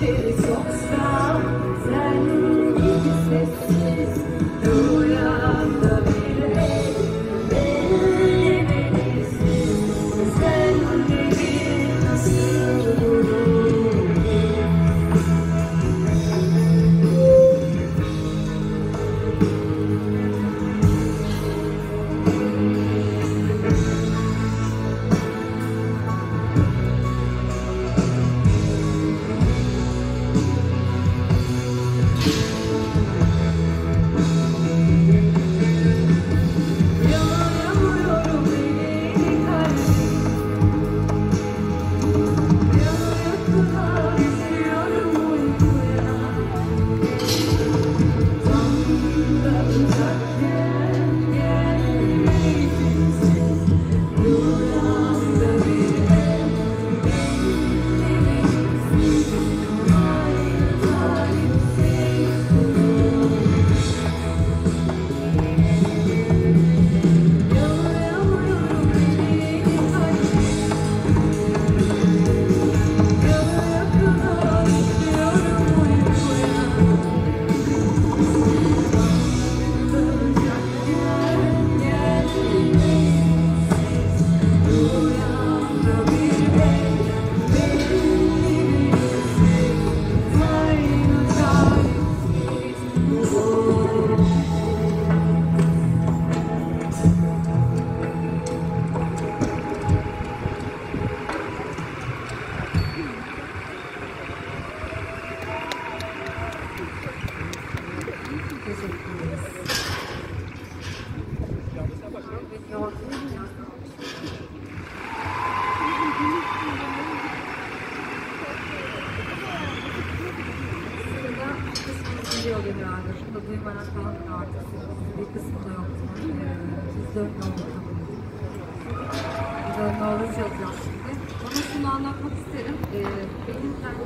Chérie, sans ça, ça c'est. Biliyorum yani. Şurada duymayan falan artık bir kısmı da yok. Biz dört olduk. Güzel ne olur yazacağız şimdi. Bana şunu anlatmak isterim. Ee, benim kendi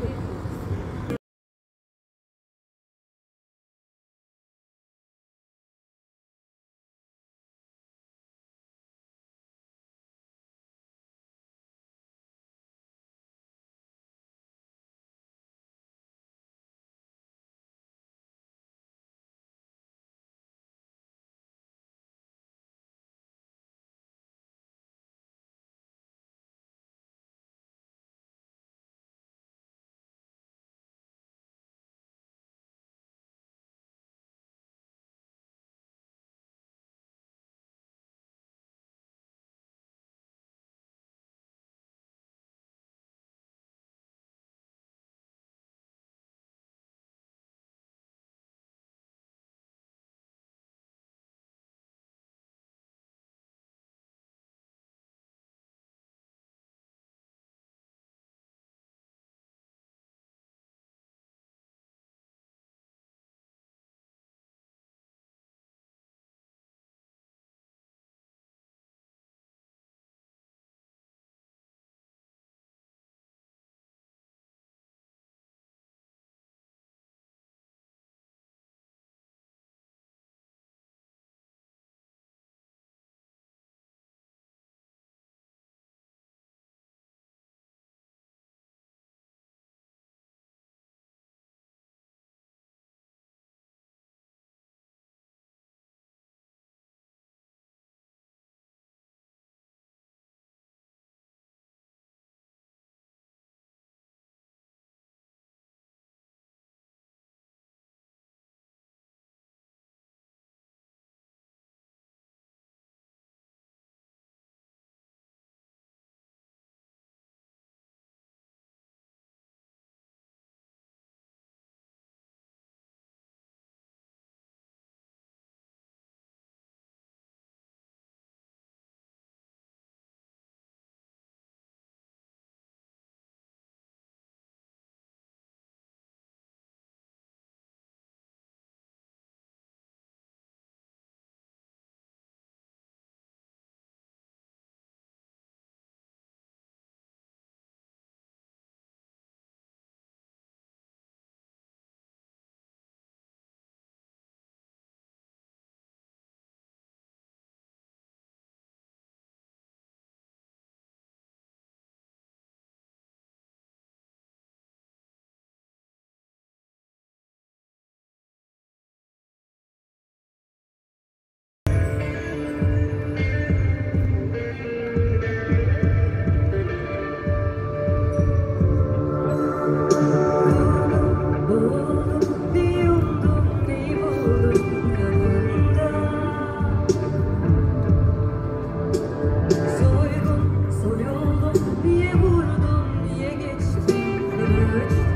good.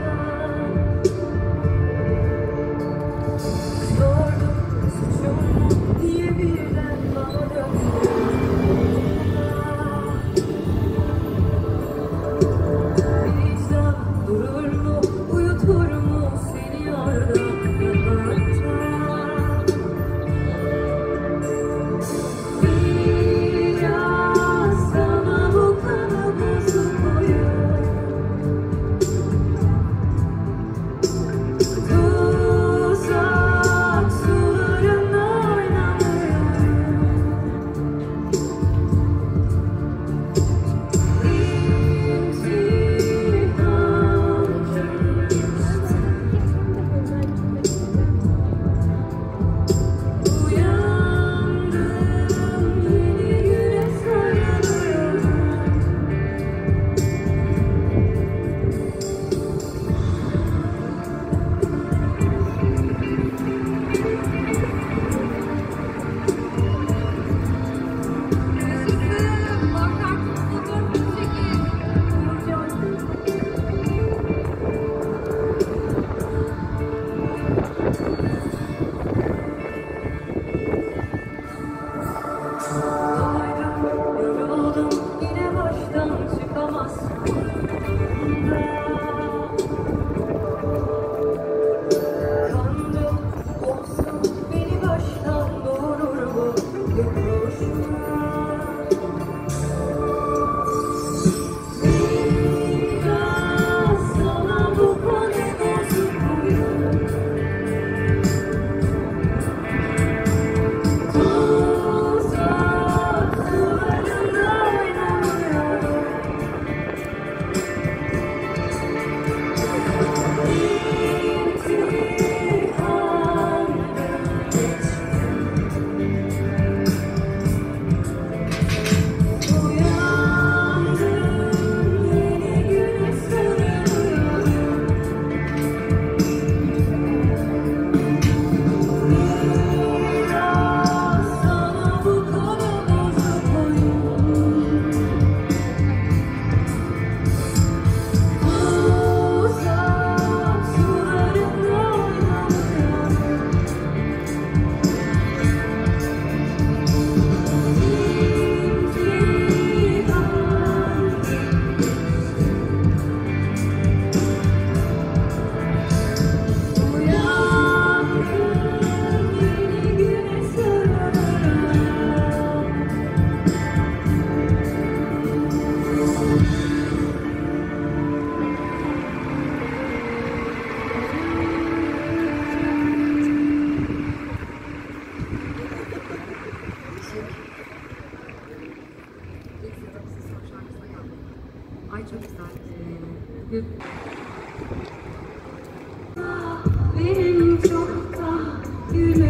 夢